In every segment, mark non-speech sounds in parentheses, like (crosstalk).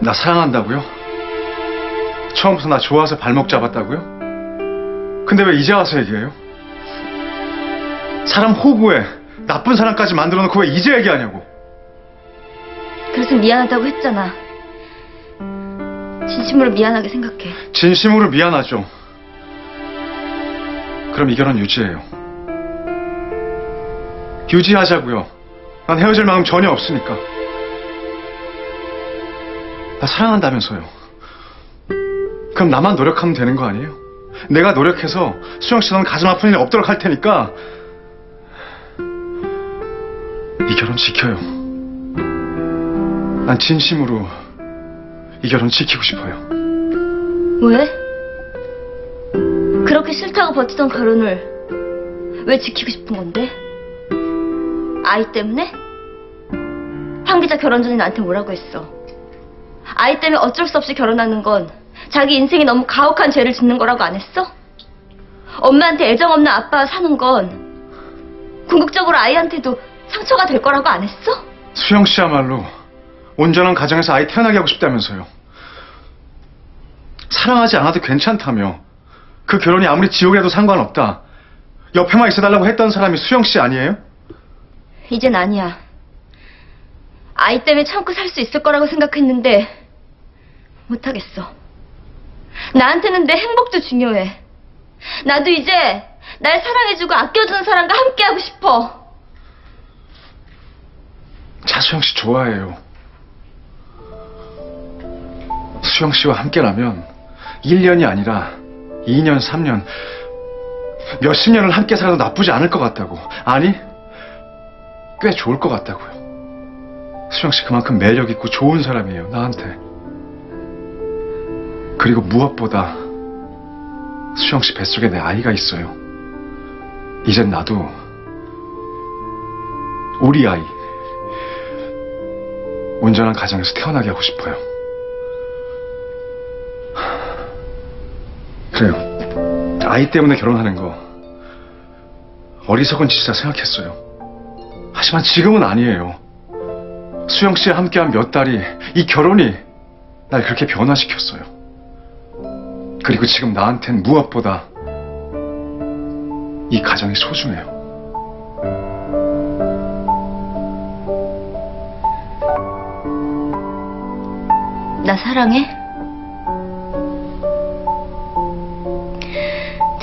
나 사랑한다고요? 처음부터 나 좋아서 발목 잡았다고요? 근데 왜 이제 와서 얘기해요? 사람 호구에 나쁜 사람까지 만들어 놓고 왜 이제 얘기하냐고. 그래서 미안하다고 했잖아. 진심으로 미안하게 생각해. 진심으로 미안하죠. 그럼 이 결혼 유지해요. 유지하자고요. 난 헤어질 마음 전혀 없으니까. 나 사랑한다면서요. 그럼 나만 노력하면 되는 거 아니에요? 내가 노력해서 수영 씨넌 가슴 아픈 일 없도록 할 테니까 이 결혼 지켜요. 난 진심으로 이 결혼 지키고 싶어요. 왜? 그렇게 싫다고 버티던 결혼을 왜 지키고 싶은 건데? 아이 때문에? 황 기자 결혼 전에 나한테 뭐라고 했어? 아이 때문에 어쩔 수 없이 결혼하는 건 자기 인생이 너무 가혹한 죄를 짓는 거라고 안 했어? 엄마한테 애정 없는 아빠가 사는 건 궁극적으로 아이한테도 상처가 될 거라고 안 했어? 수영 씨야말로 온전한 가정에서 아이 태어나게 하고 싶다면서요. 사랑하지 않아도 괜찮다며. 그 결혼이 아무리 지옥이라도 상관없다. 옆에만 있어달라고 했던 사람이 수영 씨 아니에요? 이젠 아니야. 아이 때문에 참고 살 수 있을 거라고 생각했는데 못하겠어. 나한테는 내 행복도 중요해. 나도 이제 날 사랑해주고 아껴주는 사람과 함께하고 싶어. 차수영 씨 좋아해요. 수영 씨와 함께라면 1년이 아니라 2년, 3년, 몇십 년을 함께 살아도 나쁘지 않을 것 같다고. 아니, 꽤 좋을 것 같다고요. 수영 씨 그만큼 매력 있고 좋은 사람이에요, 나한테. 그리고 무엇보다 수영 씨 뱃속에 내 아이가 있어요. 이젠 나도 우리 아이 온전한 가정에서 태어나게 하고 싶어요. 그래요. 아이 때문에 결혼하는 거 어리석은 짓이라 생각했어요. 하지만 지금은 아니에요. 수영 씨와 함께한 몇 달이 이 결혼이 날 그렇게 변화시켰어요. 그리고 지금 나한텐 무엇보다 이 가정이 소중해요. 나 사랑해?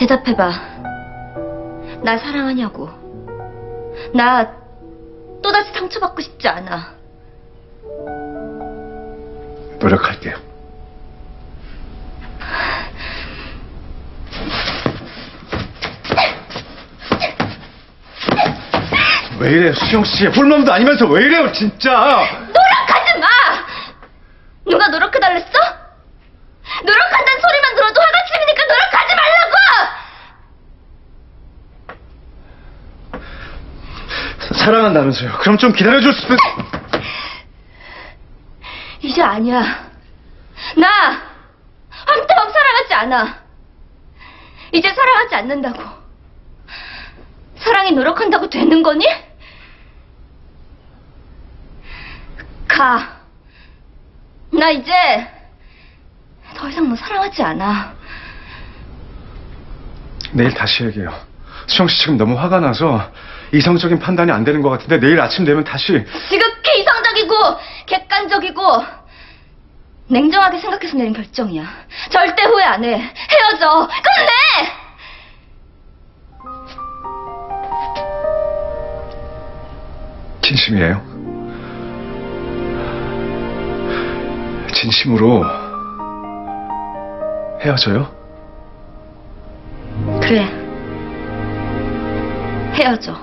대답해봐. 나 사랑하냐고. 나 또다시 상처받고 싶지 않아. 노력할게요. 왜 이래요, 수영 씨? 홀몸도 아니면서 왜 이래요, 진짜? 노력하지 마! 누가 노력해달랬어? 노력한다는 소리만 들어도 화가 치미니까 노력하지 말라고! 사랑한다면서요. 그럼 좀 기다려줄 수... 이제 아니야. 나 황태범 사랑하지 않아. 이제 사랑하지 않는다고. 사랑이 노력한다고 되는 거니? 가. 나 이제 더 이상 너 사랑하지 않아. 내일 다시 얘기해요. 수영 씨 지금 너무 화가 나서 이성적인 판단이 안 되는 것 같은데 내일 아침 되면 다시... 지극히 이성적이고 객관적이고 냉정하게 생각해서 내린 결정이야. 절대 후회 안 해. 헤어져. 끝내! 진심이에요? 진심으로 헤어져요? 그래. 헤어져.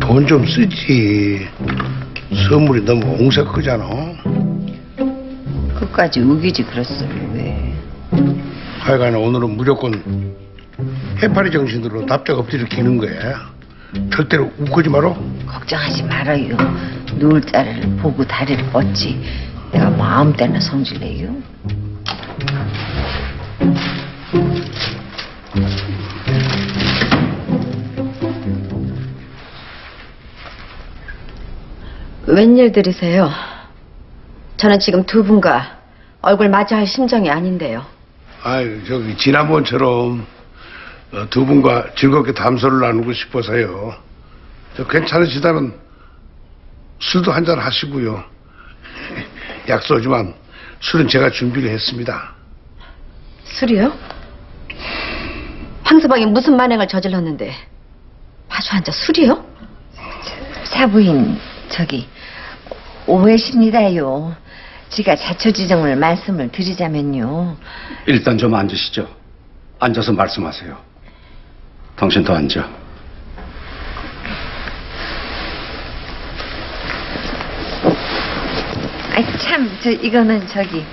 돈 좀 쓰지. 선물이 너무 옹색 크잖아. 끝까지 우기지 그랬어요 왜? 하여간 오늘은 무조건 해파리 정신으로 납작 엎드려 기는 거야. 절대로 웃고지 마라. 걱정하지 말아요. 누울 자리를 보고 다리를 뻗지. 내가 마음 때나 성질내요. 웬일 들이세요? 저는 지금 두 분과 얼굴 마주할 심정이 아닌데요. 아유, 저기, 지난번처럼 어, 두 분과 즐겁게 담소를 나누고 싶어서요. 저 괜찮으시다면 술도 한잔 하시고요. (laughs) 약속이지만 술은 제가 준비를 했습니다. 술이요? 황서방이 무슨 만행을 저질렀는데 마주 앉아 술이요? 사부인 저기 오해십니다요. 지가 자초지정을 말씀을 드리자면요. 일단 좀 앉으시죠. 앉아서 말씀하세요. 당신도 앉아. 아이 참, 저 이거는 저기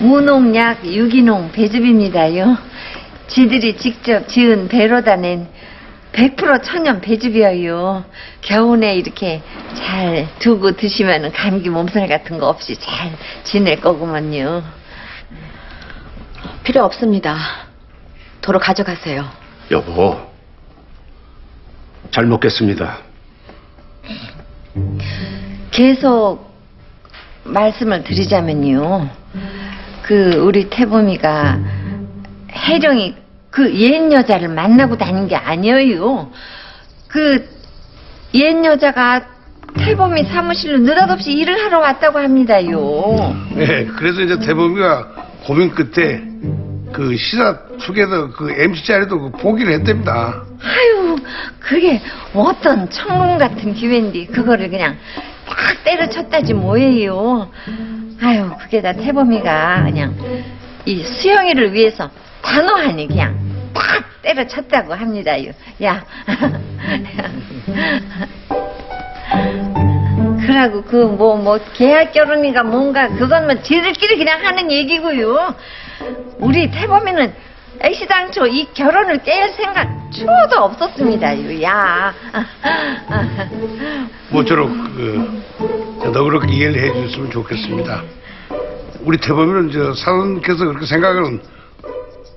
무농약 유기농 배즙입니다요. 지들이 직접 지은 배로다 낸 100% 천연 배즙이에요. 겨우내 이렇게 잘 두고 드시면 감기 몸살 같은 거 없이 잘 지낼 거구먼요. 필요 없습니다. 도로 가져가세요. 여보, 잘 먹겠습니다. 계속 말씀을 드리자면요. 그 우리 태범이가 혜령이 그 옛 여자를 만나고 다닌 게 아니에요. 그 옛 여자가 태범이 사무실로 느닷없이 일을 하러 왔다고 합니다요. 네, 그래서 이제 대범이가 고민 끝에 그 시사 투게더 그 MC 자리도 그 포기를 했답니다. 아유, 그게 어떤 천금 같은 기회인데 그거를 그냥 딱 때려쳤다지 뭐예요. 아유, 그게 다 태범이가 그냥 이 수영이를 위해서 단호하니 그냥 딱 때려쳤다고 합니다요. 야. (laughs) 그러고 그 뭐 뭐 계약 결혼이가 뭔가 그건 뭐 지들끼리 그냥 하는 얘기고요. 우리 태범이는 애시당초 이 결혼을 깰 생각 추호도 없었습니다요. 야. 모쪼록 그 너그럽게 이해를 해주셨으면 좋겠습니다. 우리 태범이는 저 사돈께서 그렇게 생각하는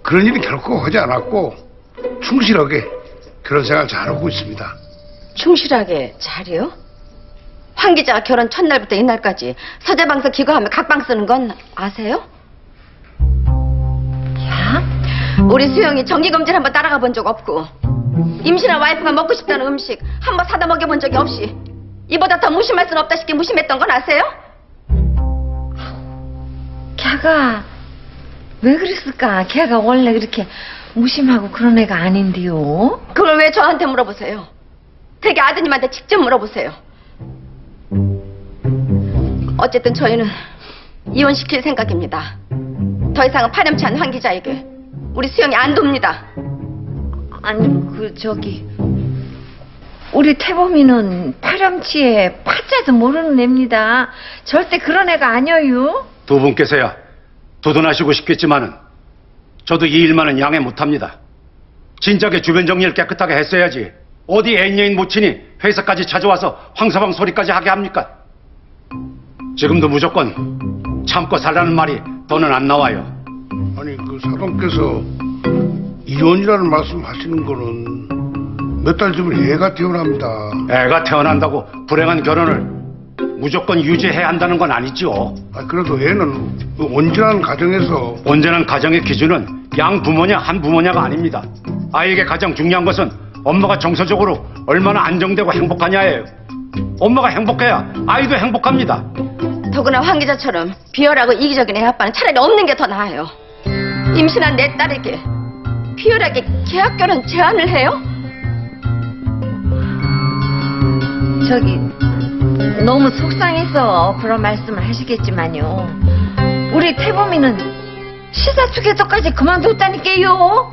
그런 일이 결코 하지 않았고 충실하게 그런 생활 잘하고 있습니다. 충실하게 잘이요? 황 기자가 결혼 첫날부터 이날까지 서재방서 기거하며 각방 쓰는 건 아세요? 우리 수영이 정기검진 한번 따라가 본 적 없고 임신한 와이프가 먹고 싶다는 음식 한번 사다 먹여본 적이 없이 이보다 더 무심할 순 없다 싶게 무심했던 건 아세요? 걔가 왜 그랬을까? 걔가 원래 그렇게 무심하고 그런 애가 아닌데요. 그걸 왜 저한테 물어보세요? 되게 아드님한테 직접 물어보세요. 어쨌든 저희는 이혼시킬 생각입니다. 더 이상은 파렴치 않은 황 기자에게 우리 수영이 안 돕니다. 아니 그 저기 우리 태범이는 파렴치에 파자도 모르는 애입니다. 절대 그런 애가 아니에요. 두 분께서야 도전하시고 싶겠지만은 저도 이 일만은 양해 못합니다. 진작에 주변 정리를 깨끗하게 했어야지. 어디 애인여인 모친이 회사까지 찾아와서 황사방 소리까지 하게 합니까? 지금도 무조건 참고 살라는 말이 더는 안 나와요. 아니 그 사돈께서 이혼이라는 말씀 하시는 거는 몇 달 전에 애가 태어납니다. 애가 태어난다고 불행한 결혼을 무조건 유지해야 한다는 건 아니죠. 아, 그래도 애는 그 온전한 가정에서 온전한 가정의 기준은 양 부모냐 한 부모냐가 아닙니다. 아이에게 가장 중요한 것은 엄마가 정서적으로 얼마나 안정되고 행복하냐예요. 엄마가 행복해야 아이도 행복합니다. 더구나 황 기자처럼 비열하고 이기적인 애 아빠는 차라리 없는 게 더 나아요. 임신한 내 딸에게 비열하게 계약 결혼 제안을 해요? 저기 너무 속상해서 그런 말씀을 하시겠지만요. 우리 태범이는 시사 투게더까지 그만뒀다니까요.